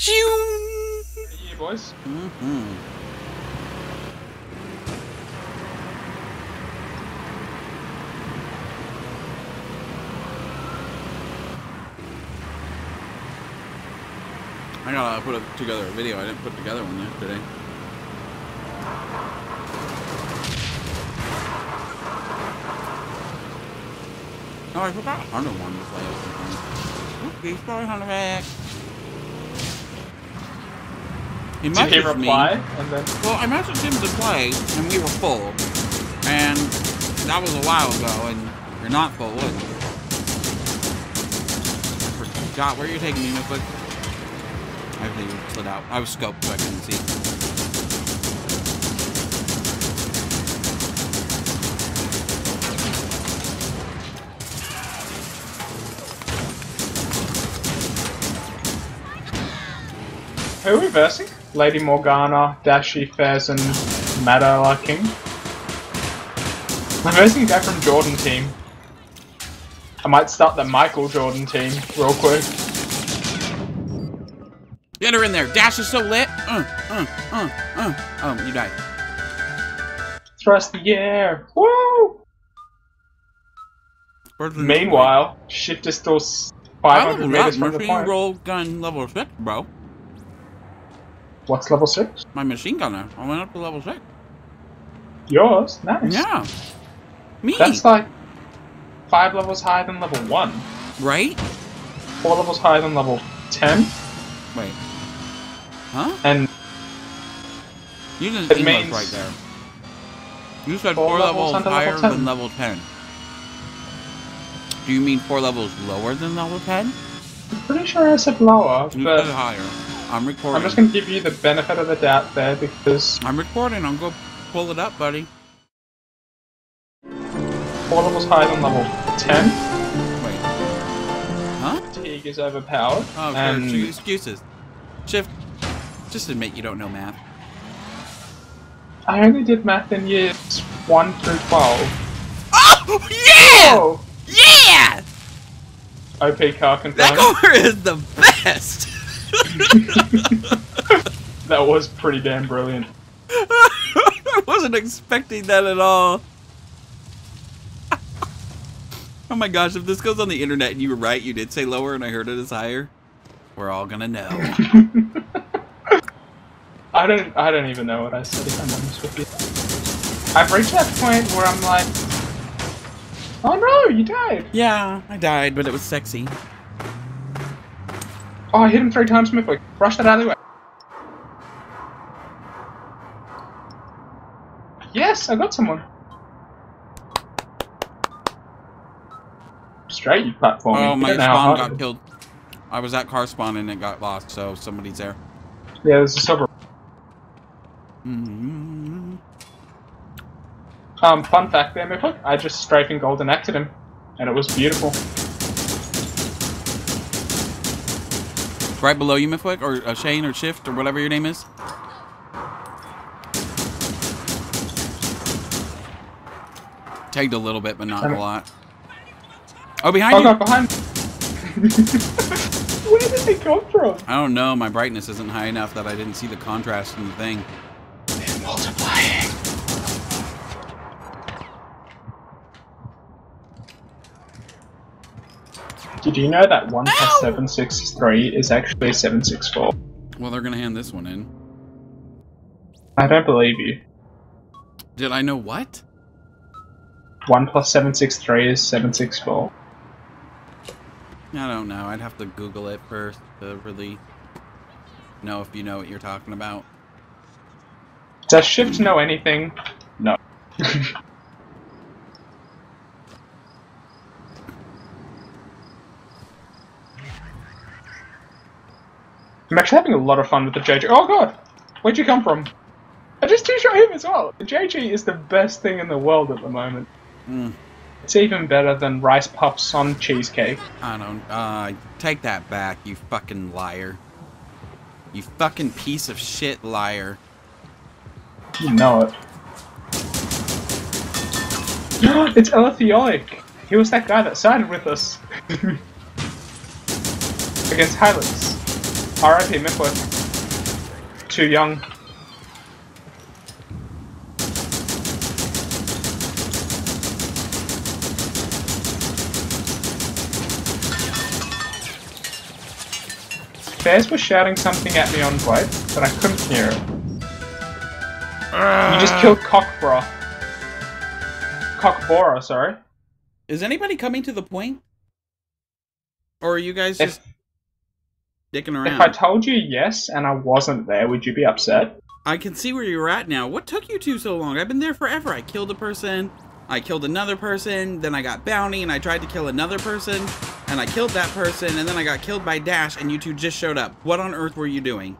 Shoo! Yeah, boys. Mm-hmm. I gotta put a, together a video. I didn't put together one yesterday. Oh, I forgot Hunter wanted to play us. Okay, sorry, Hunter back. He Did he messaged me. reply? And then Well, I messaged him to play, and we were full. And that was a while ago, and you're not full, was you? I forgot where you're taking me, real quick. Everything slid out. I was scoped, so I couldn't see. who are we versing? Lady Morgana, Dashi, Fez, and Madala King. I'm versing a guy from Jordan team. I might start the Michael Jordan team real quick. Get her in there. Dash is so lit. Uh, uh, uh, uh. Oh, you died. Thrust the air. Woo! Meanwhile, Shift is still s- I 500 meters from the point. roll gun level 6, bro. What's level 6? My machine gunner. I went up to level 6. Yours? Nice. Yeah. Me. That's like 5 levels higher than level 1. right? 4 levels higher than level 10. Wait. Huh? And You didn't It see means- right there. You said Four four, levels levels, under level higher than level 10. Do you mean four levels lower than level 10? I'm pretty sure I said lower, You but said higher. I'm recording. I'm just gonna give you the benefit of the doubt there because I'm recording. I'll go pull it up, buddy. 4 levels higher than level 10. Wait. Huh? Fatigue is overpowered. Oh, and sure. Excuses. Shift. Just admit you don't know math. I only did math in years 1 through 12. Oh, yeah! Oh! Yeah! OP car That confirmed. car is the best! That was pretty damn brilliant. I wasn't expecting that at all. oh my gosh, if this goes on the internet and you were right, you did say lower and I heard it as higher, we're all gonna know. I don't I don't even know what I said if I'm honest with you. I've reached that point where I'm like Oh no, you died! yeah, I died, but it was sexy. Oh I hit him three times quickly. Rush that alleyway. Yes, I got someone. Straight you platform. Oh, my You don't know how spawn got killed. I was at car spawn and it got lost, so somebody's there. Yeah, there's a silver. Mm-hmm. Um, fun fact there, Mifflin. I just strafing golden acted him, and it was beautiful. Right below you, Mifwick, or uh, Shane, or Shift, or whatever your name is. Tagged a little bit, but not a lot. Oh, behind Oh you! god, behind. Where did they come from? I don't know. My brightness isn't high enough that I didn't see the contrast in the thing. Did you know that 1 plus 763 is actually 764? Well, they're gonna hand this one in. I don't believe you. Did I know what? 1 plus 763 is 764. I don't know. I'd have to Google it first to really know if you know what you're talking about. Does Shift know anything? No. I'm actually having a lot of fun with the JG. Oh god! Where'd you come from? I just two-shot him as well. The JG is the best thing in the world at the moment. Mm, It's even better than rice puffs on cheesecake. I don't. Uh, take that back, you fucking liar. You fucking piece of shit liar. You know it. it's Elithiolic! He was that guy that sided with us. Against Hylics. R.I.P. Mifflin. Too young. Bears was shouting something at me on voice, but I couldn't hear it. You just ah. killed Cockbra. Cockbora, sorry. Is anybody coming to the point? Or are you guys If- just dicking around? If I told you yes and I wasn't there, would you be upset? I can see where you're at now. What took you two so long? I've been there forever. I killed a person, I killed another person, then I got bounty and I tried to kill another person, and I killed that person, and then I got killed by Dash, and you two just showed up. What on earth were you doing?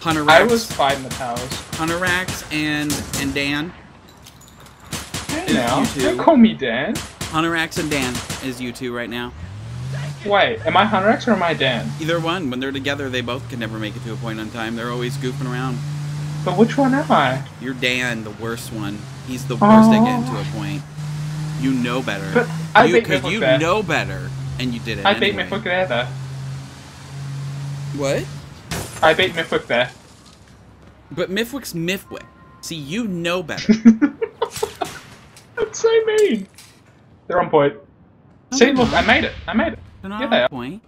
Hunter Rax, I was fighting the towers. Hunter Rax and and Dan. Hey now, you don't call me Dan. Hunter Rax and Dan is you two right now. Wait, am I Hunter X or am I Dan? Either one. When they're together, they both can never make it to a point on time. They're always goofing around. But which one am I? You're Dan, the worst one. He's the oh. worst at getting to Oh. a point. You know better. But I you, Because you there. know better, and you did it I beat anyway. Mifuk there, though. What? I beat Mifuk there. But Mifwick's Mifwick. See, you know better. That's so mean. They're on point. See, look. I made it. I made it. They're not Yeah, on are. point.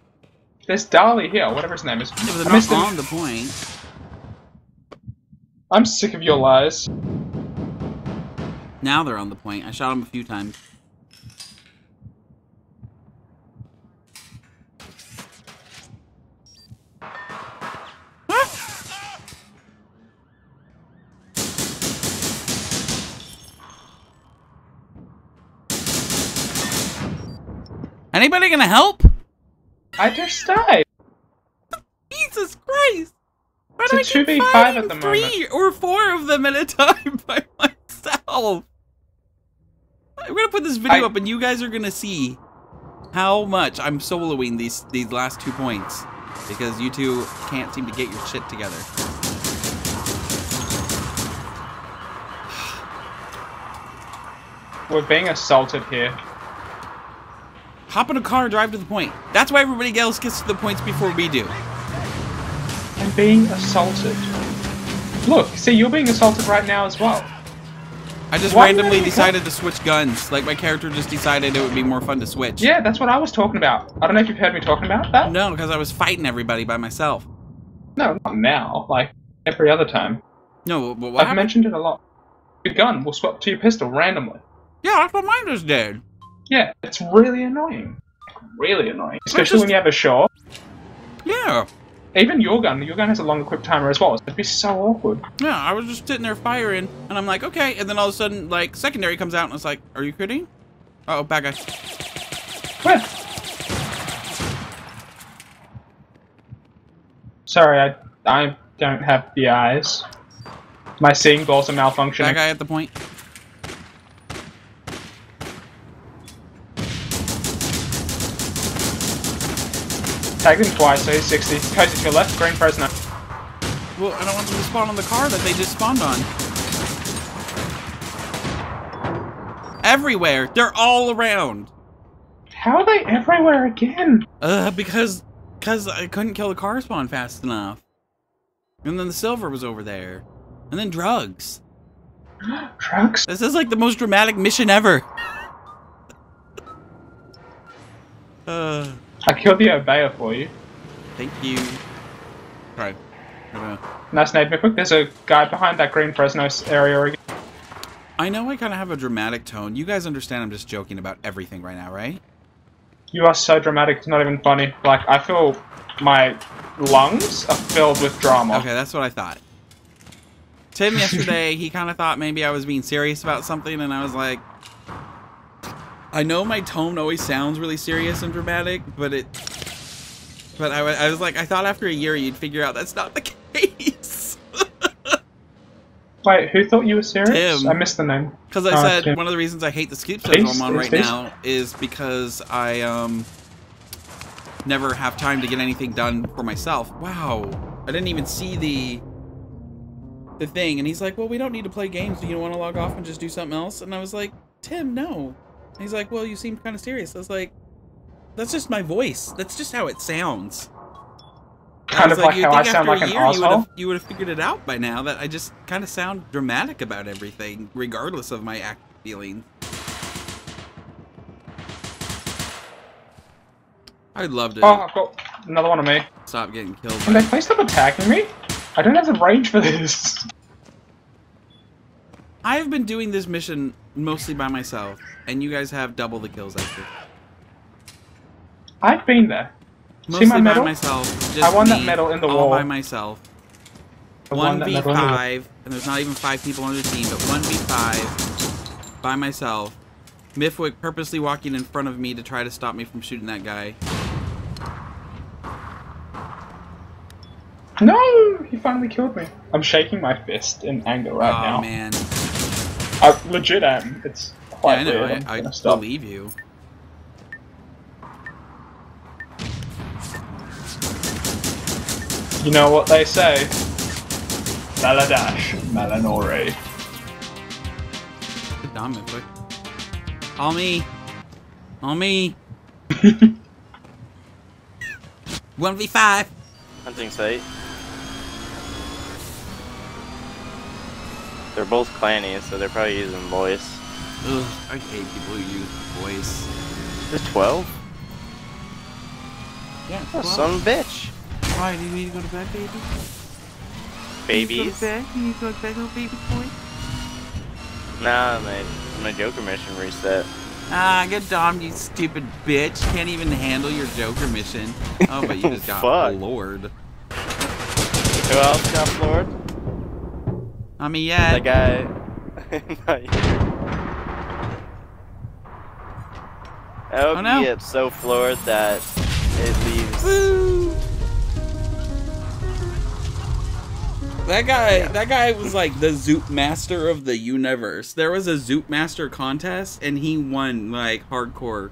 There's Dali here, whatever his name is. Yeah, they're not on the point. I'm sick of your lies. Now they're on the point. I shot him a few times. Anybody gonna help? I just died. Jesus Christ! Why do I It's a keep 2v5 at the three or four of them at a time by myself? I'm gonna put this video I- up, and you guys are gonna see how much I'm soloing these these last two points because you two can't seem to get your shit together. We're being assaulted here. Hop in a car and drive to the point. That's why everybody else gets to the points before we do. I'm being assaulted. Look, see, you're being assaulted right now as well. I just Why randomly decided to switch guns. Like my character just decided it would be more fun to switch. Yeah, that's what I was talking about. I don't know if you've heard me talking about that. No, because I was fighting everybody by myself. No, not now. Like every other time. No, but what I've happened? mentioned it a lot. Your gun will swap to your pistol randomly. Yeah, that's what mine just did. Yeah, it's really annoying. Really annoying. Especially just- when you have a shot. Yeah. Even your gun, your gun has a long equip timer as well. It'd be so awkward. Yeah, I was just sitting there firing, and I'm like, okay. And then all of a sudden, like, secondary comes out, and it's like, are you kidding? Uh oh, bad guy. Where? Sorry, I I don't have the eyes. My seeing balls are malfunctioning. guy at the point. Tagged him twice, so he's 60. Cozy to your left, green Fresno. Well, I don't want them to spawn on the car that they just spawned on. Everywhere. They're all around. How are they everywhere again? Uh, because, because I couldn't kill the car spawn fast enough. And then the silver was over there. And then drugs. drugs? This is like the most dramatic mission ever. uh, I killed the Obeya for you. thank you. Right. Nice nade, Miffuk. There's a guy behind that green Fresno area again. I know I kind of have a dramatic tone. You guys understand I'm just joking about everything right now, right? You are so dramatic, it's not even funny. Like, I feel my lungs are filled with drama. Okay, that's what I thought. Tim yesterday, he kind of thought maybe I was being serious about something, and I was like, I know my tone always sounds really serious and dramatic, but it, but I, I was like, I thought after a year you'd figure out that's not the case. Wait, who thought you were serious? Tim. I missed the name. Because I Oh, said Tim. one of the reasons I hate the schedule Peace, I'm on right now is because I um never have time to get anything done for myself. Wow, I didn't even see the the thing, and he's like, "Well, we don't need to play games. Do you want to log off and just do something else?" And I was like, "Tim, no." And he's like, "Well, you seem kind of serious." I was like, "That's just my voice. That's just how it sounds." kind of like, you'd how I sound like an year you asshole. you would have figured it out by now that I just kind of sound dramatic about everything, regardless of my act feeling. I'd love to Oh, I've got another one of me. stop getting killed. Can they please stop attacking me? I don't have the range for this. I have been doing this mission mostly by myself, and you guys have double the kills after. I've been there. Mostly my by medal? myself. Just I won that medal in the all wall. by myself. I One v medal in the wall. five, and there's not even five people on the team, but one v five by myself. Mifwick purposely walking in front of me to try to stop me from shooting that guy. No! He finally killed me. I'm shaking my fist in anger right oh now. Oh man, I legit am. It's yeah, quite I know. weird. I'm I, I stop. believe you. You know what they say? Baladash, Malanore. Good dom, Mifwick. All me. All me. One v five. Hunting site. They're both clannies, so they're probably using voice. Ugh, I hate people who use voice. There's 12? Yeah, Oh, son of a bitch. Why do you need to go to bed, baby? Babies. bed? You need to go to bed, little baby boy. Nah, my, my Joker mission reset. Ah, good Dom, you stupid bitch. Can't even handle your Joker mission. Oh, but you just got floored. Who else got floored? I mean, yeah. That guy. Not. I hope Oh, no. you get so floored that it leaves. Woo! That guy, that guy was like the Zoot Master of the universe. There was a Zoot Master contest, and he won like hardcore.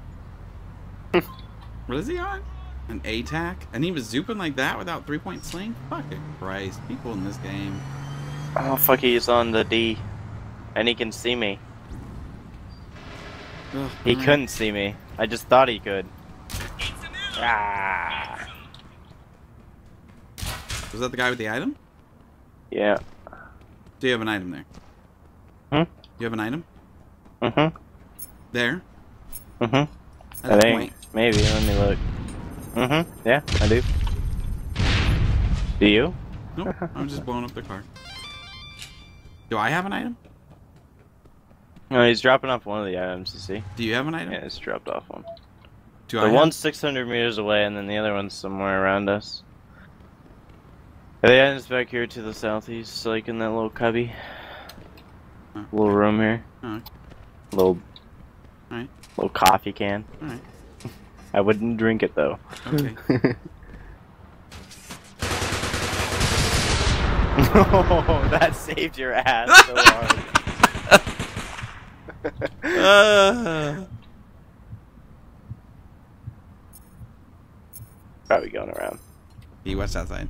what is he on? An ATAC, and he was zooping like that without three point sling. Fucking Christ, people in this game. Oh fuck, he's on the D. And he can see me. Ugh, He alright. couldn't see me. I just thought he could. Ah. Was that the guy with the item? Yeah. Do you have an item there? Hmm? You have an item Mm-hmm. there? Mm-hmm. At I that think. point? Maybe. Let me look. Mm-hmm. Yeah, I do. Do you? Nope. I'm just blowing up the car. Do I have an item? No, he's dropping off one of the items, you see? Do you have an item? Yeah, he's dropped off one. Do I The have- one's 600 meters away, and then the other one's somewhere around us. The items back here to the southeast, like in that little cubby. Huh. Little room here. Oh, Little, Alright. little coffee can. Alright. I wouldn't drink it though. okay. oh, that saved your ass so hard. Uh, Probably going around. he west outside.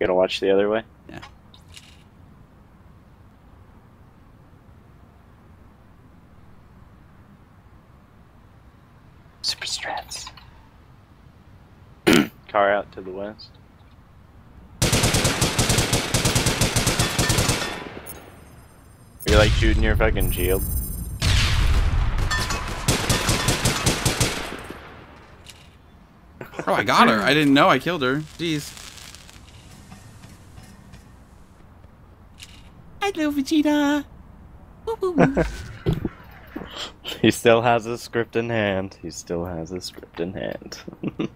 Gonna watch the other way? Yeah. Super strats. Car out to the west. You're like shooting your fucking shield. Oh, I got her. I didn't know I killed her. Jeez. Hello, Vegeta. He still has a script in hand. He still has a script in hand.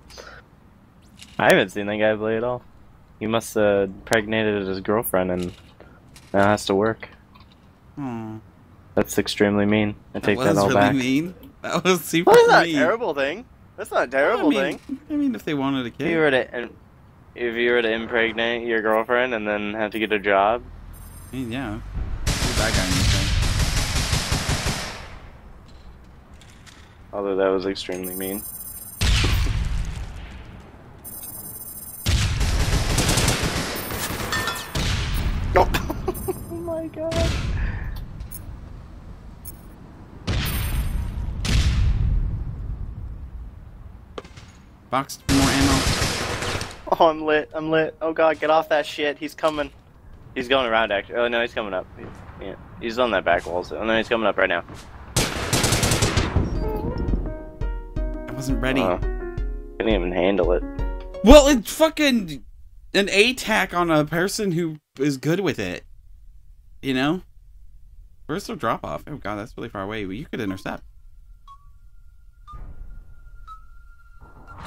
I haven't seen that guy play at all. He must have impregnated his girlfriend and now has to work. Aw, That's extremely mean. I that take was that all really back. mean. That was super Well, that's not a terrible thing. That's not a I terrible mean, thing. I mean, if they wanted a If you were to, if you were to impregnate your girlfriend and then have to get a job, I mean, yeah. Who's that guy in although that was extremely mean. oh my god. Box more ammo. Oh, I'm lit. I'm lit. Oh god, get off that shit. He's coming. He's going around actually. Oh no, he's coming up. Yeah, he's on that back wall. So, oh no, he's coming up right now. I wasn't ready. Uh, couldn't even handle it. well, it's fucking an attack on a person who is good with it. You know? Where's their drop off? Oh god, that's really far away. You could intercept.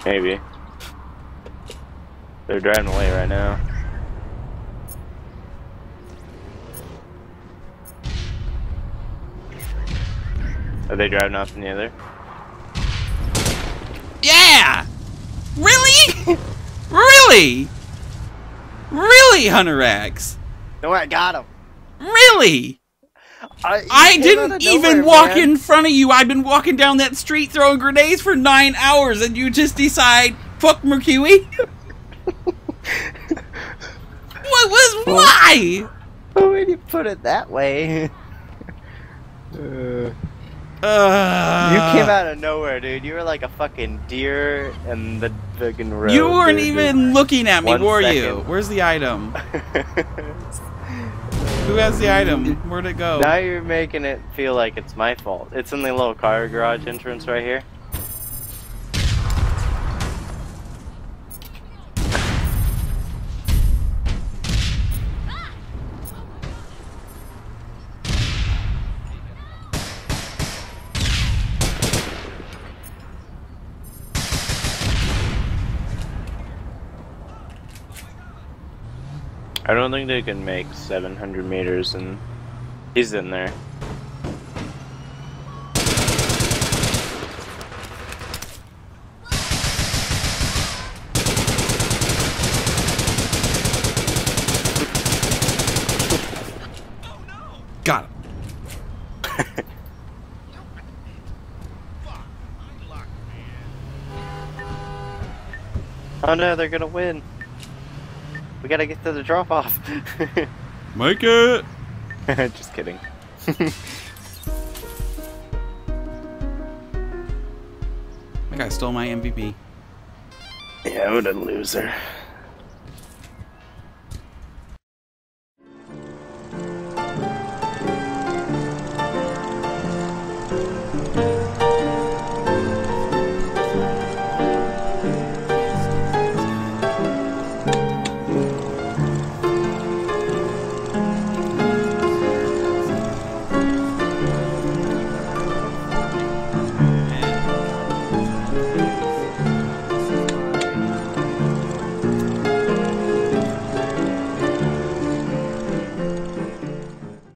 Maybe. They're driving away right now. Are they driving off in the other? Yeah! Really? really? Really, Hunter X? No, I got him. Really? I, I didn't even walk in front of you. I've been walking down that street throwing grenades for nine hours, and you just decide, fuck Mercury? what was why? When you put it that way. Uh, Uh, you came out of nowhere, dude. You were like a fucking deer in the fucking road. You weren't dude. even looking at me, One were you? Where's the item? Who has the item? Where'd it go? now you're making it feel like it's my fault. It's in the little car garage entrance right here. I don't think they can make 700 meters, and he's in there. Got it. Oh no, they're gonna win. We gotta get to the drop off. Make it. Just kidding. That guy stole my MVP. Yeah, what a loser.